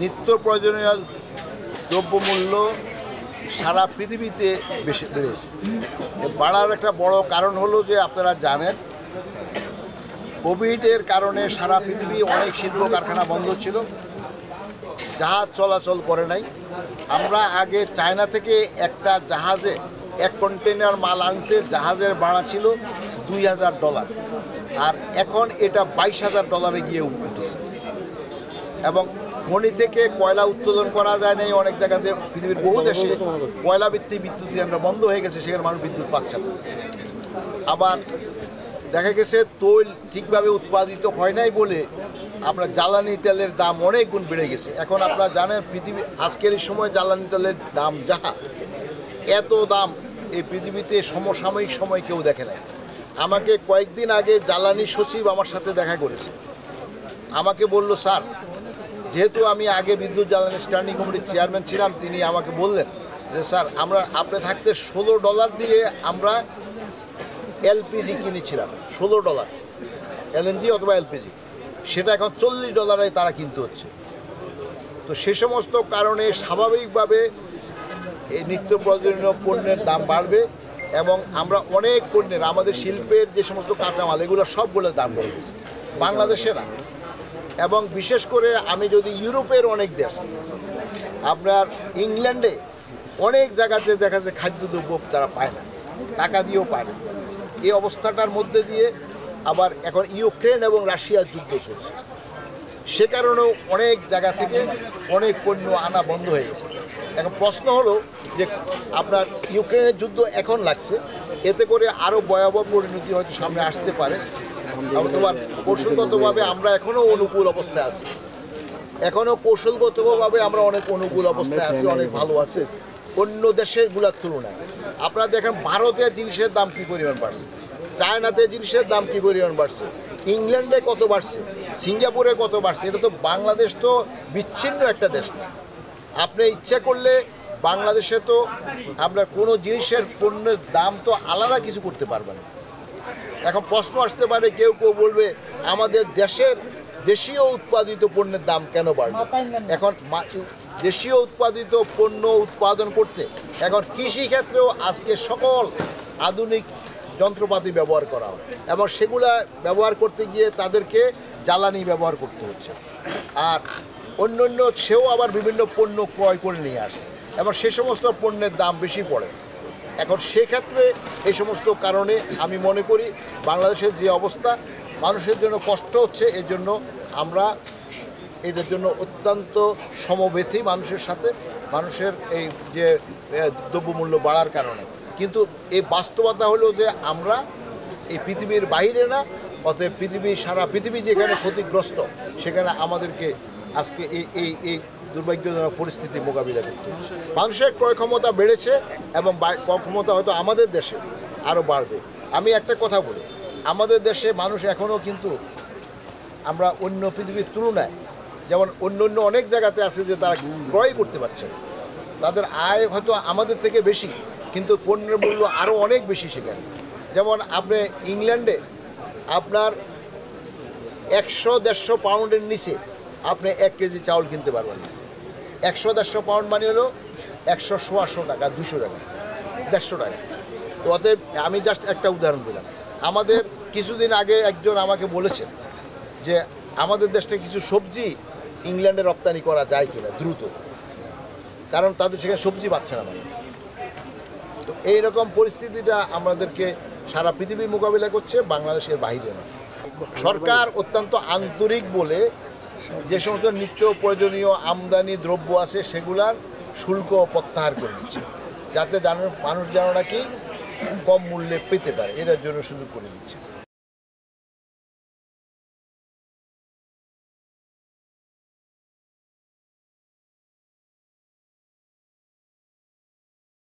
নিত্য প্রয়োজনীয় দ্রব্যমূল্য সারা পৃথিবীতে বেশি বেড়েছে। বাড়ার একটা বড় কারণ হলো যে আপনারা জানেন, কোভিডের কারণে সারা পৃথিবী অনেক শিল্প কারখানা বন্ধ ছিল, জাহাজ চলাচল করে নাই। আমরা আগে চায়না থেকে একটা জাহাজে এক কন্টেনার মাল আনতে জাহাজের ভাড়া ছিল দুই হাজার ডলার, আর এখন এটা বাইশ হাজার ডলারে গিয়ে উঠেছে। এবং খনি থেকে কয়লা উত্তোলন করা যায় নাই, অনেক জায়গাতে পৃথিবীর বহু দেশে কয়লা ভিত্তিক বিদ্যুৎ কেন্দ্র বন্ধ হয়ে গেছে, সেখানে মানুষ বিদ্যুৎ পাচ্ছে না। আবার দেখা গেছে তৈল ঠিকভাবে উৎপাদিত হয় নাই বলে আপনার জ্বালানি তেলের দাম অনেক গুণ বেড়ে গেছে। এখন আপনারা জানেন পৃথিবী, আজকের এই সময় জ্বালানি তেলের দাম যাহা, এত দাম এই পৃথিবীতে সমসাময়িক সময় কেউ দেখে নাই। আমাকে কয়েকদিন আগে জ্বালানি সচিব আমার সাথে দেখা করেছে। আমাকে বলল, স্যার যেহেতু আমি আগে বিদ্যুৎ জ্বালানি স্ট্যান্ডিং কমিটির চেয়ারম্যান ছিলাম, তিনি আমাকে বললেন যে, স্যার, আমরা, আপনি থাকতে ষোলো ডলার দিয়ে আমরা এলপিজি কিনেছিলাম, ষোলো ডলার এলএনজি অথবা এলপিজি সেটা এখন চল্লিশ ডলারে তারা কিনতে হচ্ছে। তো সে সমস্ত কারণে স্বাভাবিকভাবে এই নিত্য প্রয়োজনীয় পণ্যের দাম বাড়বে এবং আমরা অনেক পণ্যের, আমাদের শিল্পের যে সমস্ত কাঁচামাল, এগুলো সবগুলোর দাম বেড়ে গেছে। বাংলাদেশে না। এবং বিশেষ করে আমি যদি ইউরোপের অনেক দেশ, আপনার ইংল্যান্ডে অনেক জায়গাতে দেখা যায় খাদ্যদ্রব্য তারা পায় না, টাকা দিয়েও পায় না। এই অবস্থাটার মধ্যে দিয়ে আবার এখন ইউক্রেন এবং রাশিয়ার যুদ্ধ চলছে। সে কারণেও অনেক জায়গা থেকে অনেক পণ্য আনা বন্ধ হয়ে গেছে। এখন প্রশ্ন হলো যে আপনার ইউক্রেনের যুদ্ধ এখন লাগছে, এতে করে আরও ভয়াবহ পরিণতি হয়তো সামনে আসতে পারে। কৌশলগতভাবে আমরা এখনও অনুকূল অবস্থায় আছি। এখনও কৌশলগতভাবে আমরা অনেক অনুকূল অবস্থায় আছি অনেক ভালো আছে। অন্য দেশেরগুলোর তুলনায়। আপনারা দেখেন ভারতের জিনিসের দাম কী পরিমাণ বাড়ছে? চায়নাতে জিনিসের দাম কী পরিমাণ বাড়ছে? ইংল্যান্ডে কত বাড়ছে? সিঙ্গাপুরে কত বাড়ছে? এটা তো বাংলাদেশ তো বিচ্ছিন্ন একটা দেশ না। আপনি ইচ্ছা করলে বাংলাদেশে তো আপনার কোনো জিনিসের পণ্যের দাম তো আলাদা কিছু করতে পারবে না। এখন প্রশ্ন আসতে পারে কেউ কেউ বলবে আমাদের দেশের দেশীয় উৎপাদিত পণ্যের দাম কেন বাড়বে? এখন দেশীয় উৎপাদিত পণ্য উৎপাদন করতে এখন কৃষি ক্ষেত্রেও আজকে সকল আধুনিক যন্ত্রপাতি ব্যবহার করা হয়। এবং সেগুলা ব্যবহার করতে গিয়ে তাদেরকে জ্বালানি ব্যবহার করতে হচ্ছে। আর অন্য অন্য সেও আবার বিভিন্ন পণ্য ক্রয় করে নিয়ে আসে। এবং সে সমস্ত পণ্যের দাম বেশি পড়ে। এখন সেক্ষেত্রে এই সমস্ত কারণে আমি মনে করি বাংলাদেশের যে অবস্থা, মানুষের জন্য কষ্ট হচ্ছে, এর জন্য আমরা এটার জন্য অত্যন্ত সমবেথী মানুষের সাথে, মানুষের এই যে দ্রব্যমূল্য বাড়ার কারণে। কিন্তু এই বাস্তবতা হলো যে আমরা এই পৃথিবীর বাইরে না, অতএব পৃথিবী সারা পৃথিবী যেখানে ক্ষতিগ্রস্ত, সেখানে আমাদেরকে আজকে এই এই এই দুর্ভাগ্যজনক পরিস্থিতি মোকাবিলা করতে মানুষের ক্রয় ক্ষমতা বেড়েছে এবং ক্রয় ক্ষমতা হয়তো আমাদের দেশে আরও বাড়বে। আমি একটা কথা বলি, আমাদের দেশে মানুষ এখনও কিন্তু আমরা অন্য পৃথিবীর তুলনায়, যেমন অন্য অন্য অনেক জায়গাতে আছে যে তারা ক্রয় করতে পারছে তাদের আয় হয়তো আমাদের থেকে বেশি, কিন্তু পণ্যের মূল্য আরও অনেক বেশি সেখানে। যেমন আপনি ইংল্যান্ডে আপনার একশো দেড়শো পাউন্ডের নিচে আপনি এক কেজি চাউল কিনতে পারবেন না। একশো দেড়শো পাউন্ড মানে হলো একশো সোয়াশো টাকা দুশো টাকা, দেড়শো টাকা। তো অতএব আমি জাস্ট একটা উদাহরণ দিলাম। আমাদের কিছুদিন আগে একজন আমাকে বলেছেন যে আমাদের দেশে কিছু সবজি ইংল্যান্ডে রপ্তানি করা যায় কিনা, দ্রুত। কারণ তাদের সেখানে সবজি পাচ্ছে না মানুষ। তো এইরকম পরিস্থিতিটা আমাদেরকে সারা পৃথিবী মোকাবিলা করছে, বাংলাদেশের বাইরে না সরকার অত্যন্ত আন্তরিক বলে যে সমস্ত নিত্য প্রয়োজনীয় আমদানি দ্রব্য আছে সেগুলার শুল্ক প্রত্যাহার করে দিচ্ছে। যাতে মানুষ যেন নাকি কম মূল্যে পেতে পারে। এটার জন্য সুযোগ করে দিচ্ছে।